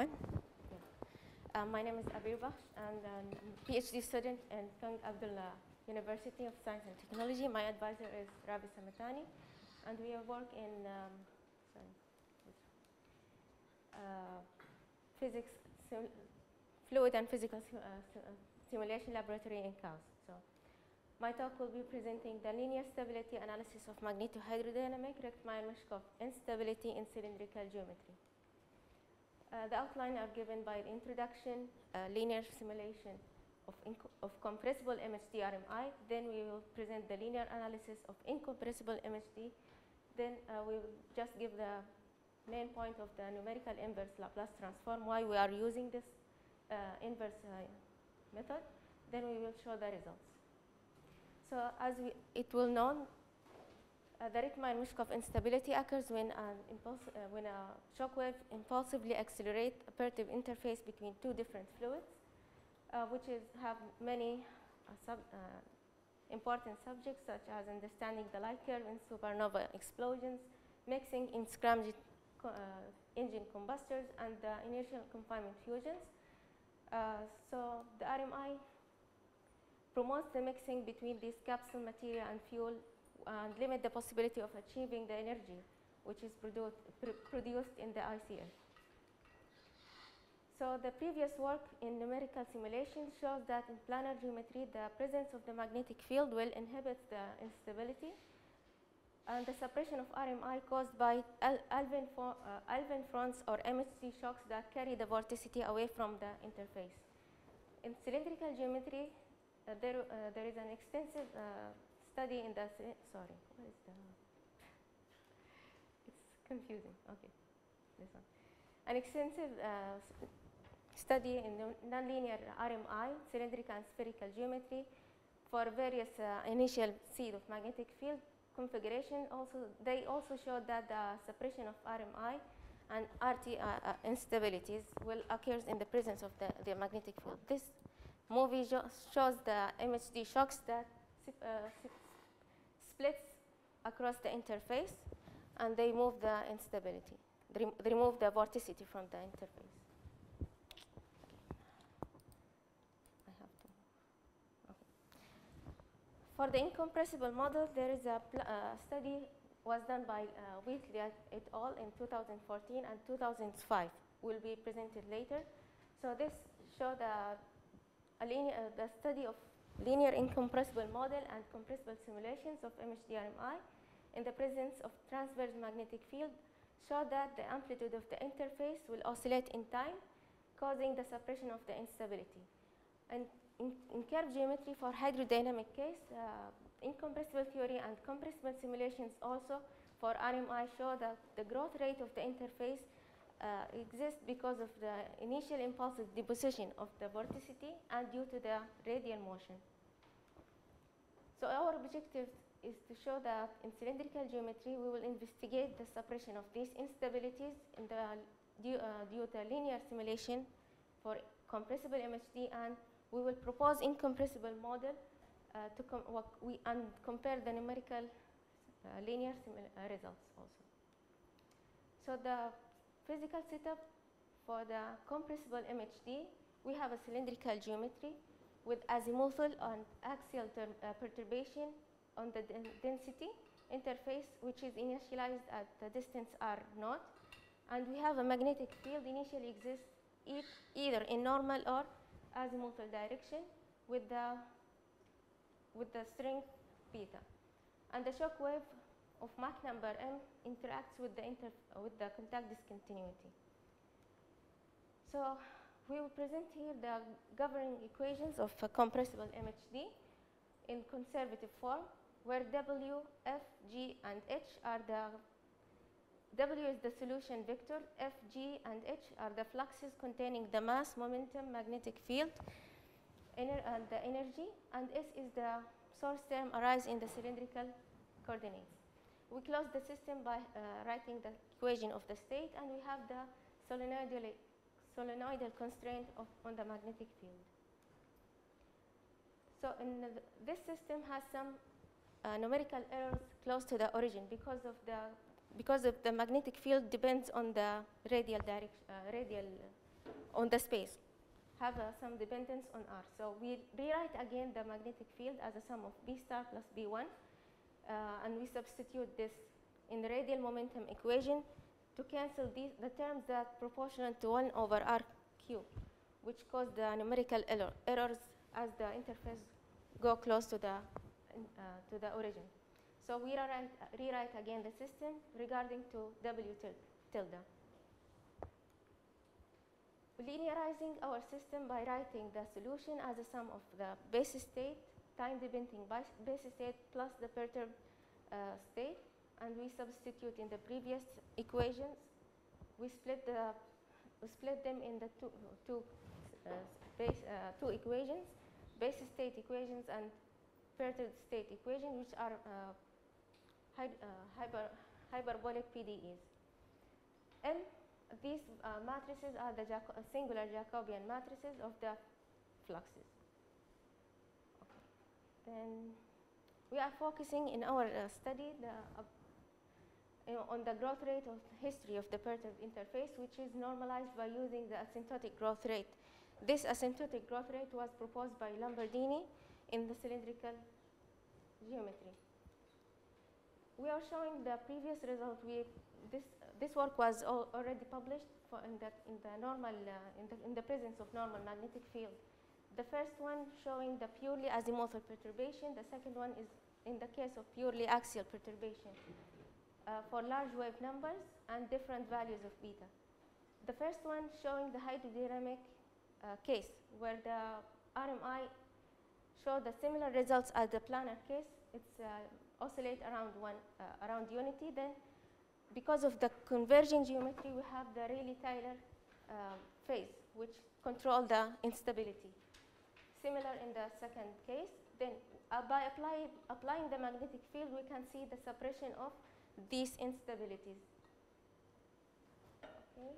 everyone. Uh, my name is Abir Bakhsh, and I'm a PhD student in King Abdullah University of Science and Technology. My advisor is Ravi Samtaney, and we work in um, uh, physics, fluid and physical sim uh, sim simulation laboratory in KAUST. So, my talk will be presenting the linear stability analysis of magnetohydrodynamic Richtmyer-Meshkov instability in cylindrical geometry. Uh, the outline are given by the introduction, uh, linear simulation of, of compressible MHD RMI. Then we will present the linear analysis of incompressible MHD. Then uh, we will just give the main point of the numerical inverse Laplace transform, why we are using this uh, inverse uh, method. Then we will show the results. So as we, it will known, uh, the Richtmyer-Meshkov instability occurs when, an impulse, uh, when a shock wave impulsively accelerates a perturb interface between two different fluids, uh, which is, have many uh, sub, uh, important subjects such as understanding the light curve in supernova explosions, mixing in scramjet uh, engine combustors, and the inertial confinement fusions. so the RMI promotes the mixing between this capsule material and fuel and limit the possibility of achieving the energy which is produced, pr produced in the ICF. So the previous work in numerical simulation shows that in planar geometry the presence of the magnetic field will inhibit the instability and the suppression of RMI caused by Alfvén, uh, Alfvén fronts or MHD shocks that carry the vorticity away from the interface. In cylindrical geometry, uh, there, uh, there is an extensive uh, study in the, sorry, what is the, it's confusing, okay, this one. An extensive uh, study in the nonlinear RMI, cylindrical and spherical geometry for various uh, initial seed of magnetic field configuration. Also, they also showed that the suppression of RMI and RT uh, uh, instabilities will occur in the presence of the, the magnetic field. This movie shows the MHD shocks that uh, splits across the interface and they move the instability. They, rem they remove the vorticity from the interface. For the incompressible model, there is a uh, study was done by uh, Wheatley et al. in 2014 and 2005. Will be presented later. So this showed a, a linear, uh, the study of linear incompressible model and compressible simulations of MHD-RMI in the presence of transverse magnetic field show that the amplitude of the interface will oscillate in time, causing the suppression of the instability. And in, in curved geometry for hydrodynamic case, uh, incompressible theory and compressible simulations also for RMI show that the growth rate of the interface uh, because of the initial impulsive deposition of the vorticity and due to the radial motion. So our objective is to show that in cylindrical geometry we will investigate the suppression of these instabilities in the due, uh, due to linear simulation for compressible MHD and we will propose incompressible model uh, to com we and compare the numerical uh, linear uh, results also. So the physical setup for the compressible MHD, we have a cylindrical geometry with azimuthal and axial uh, perturbation on the density interface, which is initialized at the distance r naught. And we have a magnetic field initially exists e either in normal or azimuthal direction with the, with the strength beta. And the shock wave of Mach number m interacts with the, with the contact discontinuity. So we will present here the governing equations of a compressible MHD in conservative form, where W, F, G, and H are the W is the solution vector, F, G, and H are the fluxes containing the mass, momentum, magnetic field, and the energy, and S is the source term arising in the cylindrical coordinates. We close the system by uh, writing the equation of the state, and we have the solenoidal solenoidal constraint of, on the magnetic field. So this system has some uh, numerical errors close to the origin because of the because of the magnetic field depends on the radial direction, uh, radial on the space have uh, some dependence on R. So we rewrite again the magnetic field as a sum of B star plus B1, uh, and we substitute this in the radial momentum equation to cancel these, the terms that proportional to 1 over R cube, which cause the numerical error, errors as the interface go close to the, uh, to the origin. So we rewrite, rewrite again the system regarding to W tilde linearizing our system by writing the solution as a sum of the base state, time-depending base state plus the perturbed uh, state, and we substitute in the previous equations. We split the we split them in the two two uh, uh, two equations, base state equations and perturbed state equation, which are uh, uh, hyper hyperbolic PDEs. And these uh, matrices are the Jaco singular Jacobian matrices of the fluxes. Then we are focusing in our uh, study the, uh, on the growth rate of history of the perturbed interface, which is normalized by using the asymptotic growth rate. This asymptotic growth rate was proposed by Lombardini in the cylindrical geometry. We are showing the previous result. We this this work was already published in the, in the normal, uh, in, the, in the presence of normal magnetic field. The first one showing the purely azimuthal perturbation. The second one is in the case of purely axial perturbation uh, for large wave numbers and different values of beta. The first one showing the hydrodynamic uh, case where the RMI showed the similar results as the planar case. It's uh, oscillate around one uh, around unity. Then because of the converging geometry, we have the Rayleigh-Taylor uh, phase, which control the instability. Similar in the second case, then uh, by apply, applying the magnetic field, we can see the suppression of these instabilities. Okay.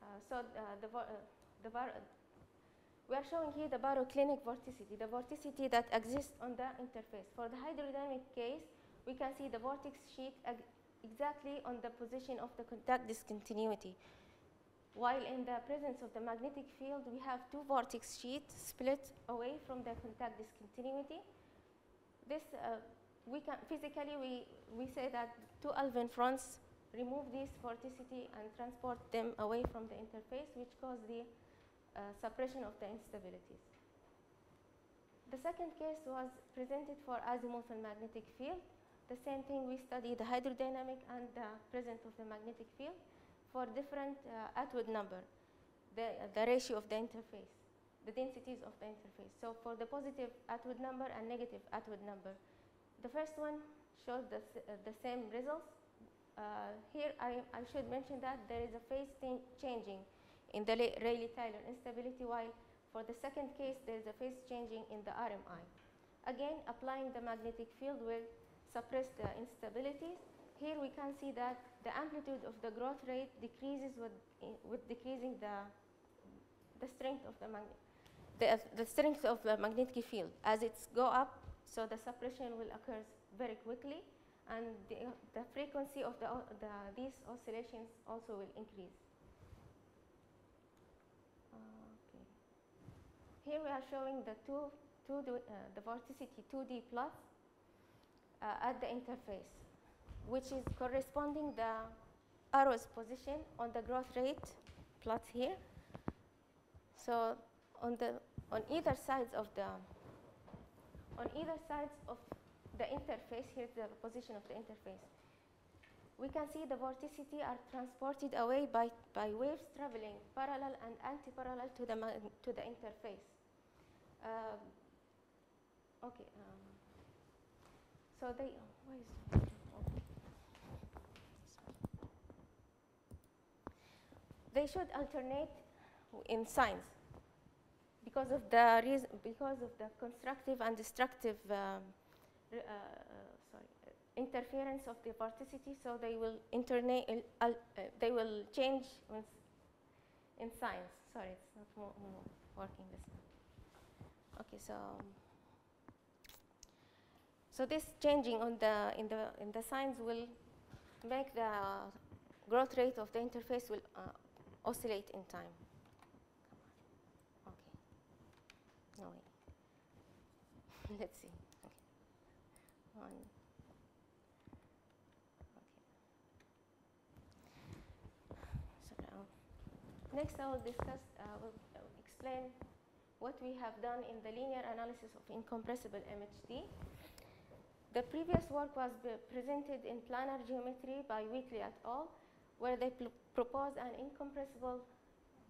Uh, so uh, the, uh, the we are showing here the baroclinic vorticity, the vorticity that exists on the interface. For the hydrodynamic case, we can see the vortex sheet exactly on the position of the contact discontinuity. While in the presence of the magnetic field, we have two vortex sheets split away from the contact discontinuity. This, uh, we can physically, we, we say that two Alfvén fronts remove this vorticity and transport them away from the interface, which cause the uh, suppression of the instabilities. The second case was presented for azimuthal magnetic field. The same thing we studied the hydrodynamic and the presence of the magnetic field for different uh, Atwood number, the, the ratio of the interface, the densities of the interface. So for the positive Atwood number and negative Atwood number, the first one shows the, uh, the same results. Uh, here I, I should mention that there is a phase changing in the Rayleigh-Taylor instability, while for the second case, there is a phase changing in the RMI. Again, applying the magnetic field will suppress the instabilities. Here we can see that the amplitude of the growth rate decreases with, with decreasing the, the strength of the magnet. The, the strength of the magnetic field. As it's go up, so the suppression will occur very quickly, and the, the frequency of the, the, these oscillations also will increase. Here we are showing the two, two uh, the vorticity 2D plots uh, at the interface, which is corresponding the arrow's position on the growth rate plots here. So on the on either sides of the on either sides of the interface, here's the position of the interface. We can see the vorticity are transported away by, by waves traveling parallel and anti-parallel to the, to the interface. Um, okay. Um, so they, where is, they should alternate in signs because of the reason, because of the constructive and destructive um, uh, sorry, interference of the vorticity. So they will alternate, uh, they will change in signs. Sorry, it's not working this time. Okay, so so this changing on the in the in the signs will make the growth rate of the interface will uh, oscillate in time. Okay. No way. Let's see. Okay. One. Okay. So now, next I will discuss, uh, will uh, explain what we have done in the linear analysis of incompressible MHD. The previous work was presented in planar geometry by Wheatley et al., where they proposed an incompressible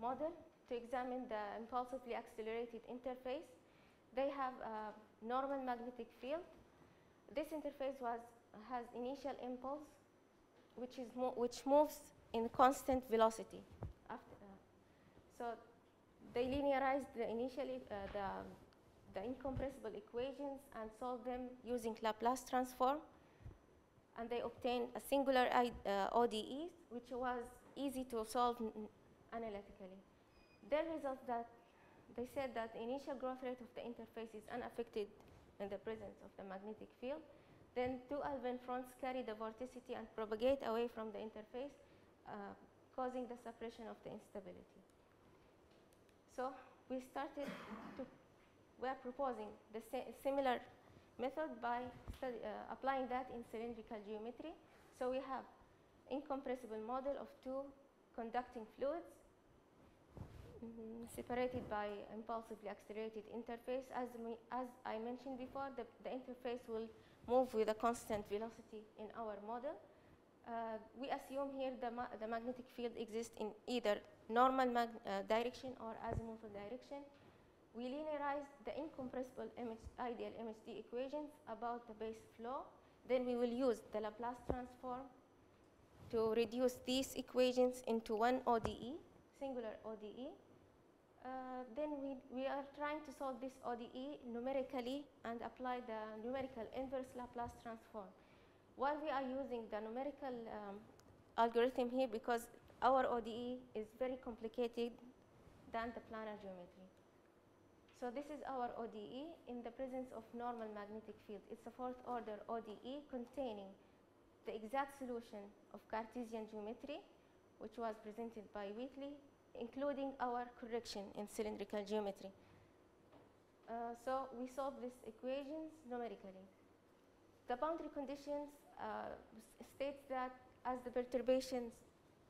model to examine the impulsively accelerated interface. They have a normal magnetic field. This interface was, has initial impulse, which, is mo- which moves in constant velocity. After, uh, so they linearized the initially uh, the, the incompressible equations and solved them using Laplace transform. And they obtained a singular uh, ODE, which was easy to solve analytically. Their result that they said that the initial growth rate of the interface is unaffected in the presence of the magnetic field. Then two Alfvén fronts carry the vorticity and propagate away from the interface, uh, causing the suppression of the instability. So we started to, we are proposing the similar method by study, uh, applying that in cylindrical geometry. So we have incompressible model of two conducting fluids mhm, separated by impulsively accelerated interface. As, as I mentioned before, the, the interface will move with a constant velocity in our model. Uh, we assume here the, ma- the magnetic field exists in either normal uh, direction or azimuthal direction. We linearize the incompressible MH ideal MHD equations about the base flow. Then we will use the Laplace transform to reduce these equations into one ODE, singular ODE. Uh, then we, we are trying to solve this ODE numerically and apply the numerical inverse Laplace transform. Why we are using the numerical um, algorithm here because our ODE is very complicated than the planar geometry. So this is our ODE in the presence of normal magnetic field. It's a fourth order ODE containing the exact solution of Cartesian geometry, which was presented by Wheatley, including our correction in cylindrical geometry. Uh, so we solve these equations numerically. The boundary conditions uh, states that as the perturbations,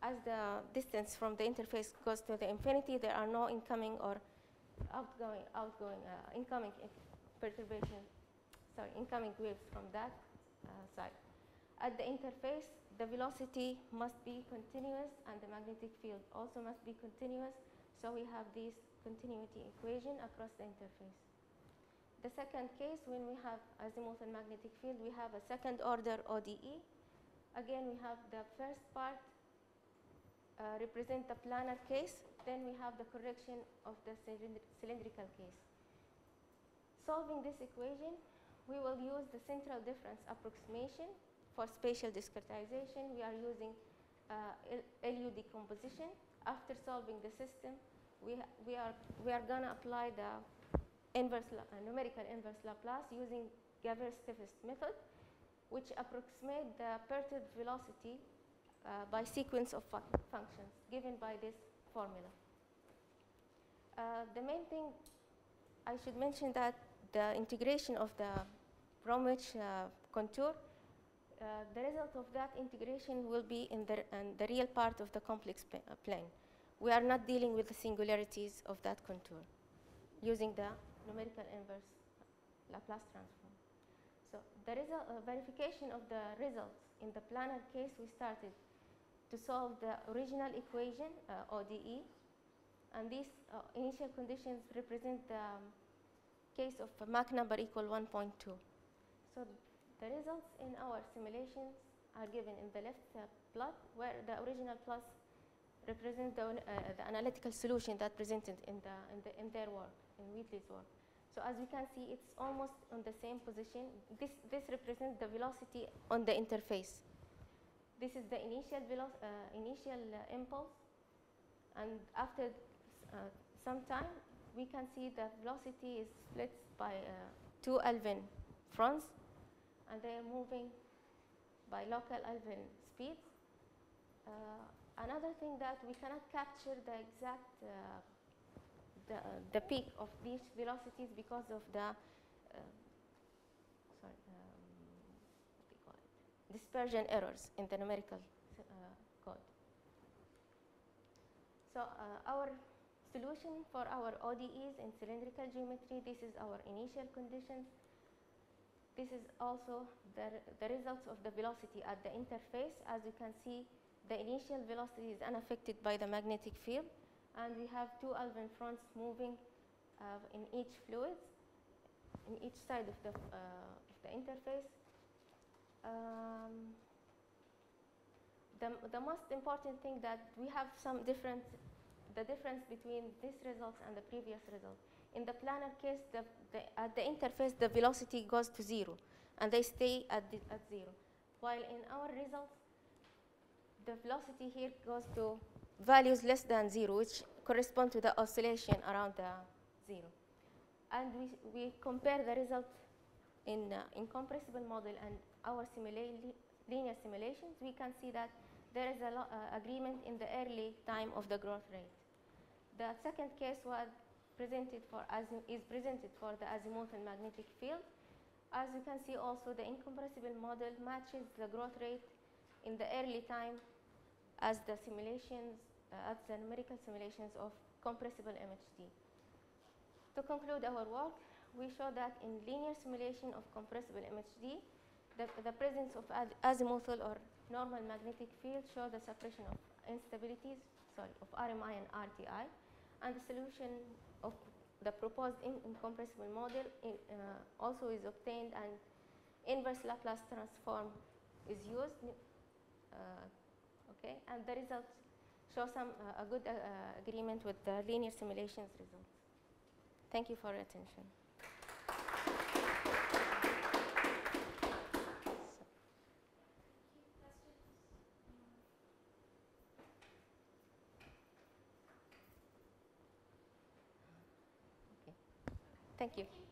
as the distance from the interface goes to the infinity, there are no incoming or outgoing, outgoing, uh, incoming if- perturbation, sorry, incoming waves from that uh, side. At the interface, the velocity must be continuous and the magnetic field also must be continuous. So we have this continuity equation across the interface. The second case, when we have azimuthal magnetic field, we have a second order ODE. Again, we have the first part uh, represent the planar case, then we have the correction of the cylindrical case. Solving this equation, we will use the central difference approximation for spatial discretization. We are using uh, LU decomposition. After solving the system, we, we are, we are going to apply the inverse uh, numerical inverse Laplace using Gaver-Stehfest method, which approximate the perturbed velocity uh, by sequence of fu- functions given by this formula. Uh, the main thing I should mention that the integration of the Bromwich uh, contour, uh, the result of that integration will be in the, in the real part of the complex uh, plane. We are not dealing with the singularities of that contour using the numerical inverse Laplace transform. So the result, uh, verification of the results in the planar case, we started to solve the original equation, uh, ODE, and these uh, initial conditions represent the um, case of Mach number equal 1.2. So the results in our simulations are given in the left uh, plot, where the original plus represents the, uh, the analytical solution that presented in, the, in, the, in their work, in Wheatley's work. So as we can see, it's almost on the same position. This, this represents the velocity on the interface. This is the initial, uh, initial uh, impulse, and after uh, some time, we can see the velocity is split by uh, two Alfvén fronts, and they are moving by local Alfvén speeds. Uh, Another thing that we cannot capture the exact uh, the, the peak of these velocities because of the uh, sorry, um, what do you call it? Dispersion errors in the numerical uh, code. So uh, our solution for our ODEs in cylindrical geometry, this is our initial conditions. This is also the, the results of the velocity at the interface. As you can see, the initial velocity is unaffected by the magnetic field and we have two Alfvén fronts moving uh, in each fluid, in each side of the, uh, of the interface. Um, the, the most important thing that we have some different, the difference between these results and the previous result. In the planar case, the, the, at the interface, the velocity goes to zero, and they stay at, the, at zero. While in our results, the velocity here goes to values less than zero, which correspond to the oscillation around the zero. And we, we compare the result in uh, incompressible model and our simula linear simulations, we can see that there is a uh, agreement in the early time of the growth rate. The second case was presented for is presented for the azimuthal magnetic field. As you can see also the incompressible model matches the growth rate in the early time as the simulations, uh, as the numerical simulations of compressible MHD. To conclude our work, we show that in linear simulation of compressible MHD, the, the presence of azimuthal or normal magnetic field show the suppression of instabilities, sorry, of RMI and RTI, and the solution of the proposed in incompressible model in, uh, also is obtained and inverse Laplace transform is used, uh, okay, and the results show some uh, a good uh, agreement with the linear simulations results. Thank you for your attention. Thank you.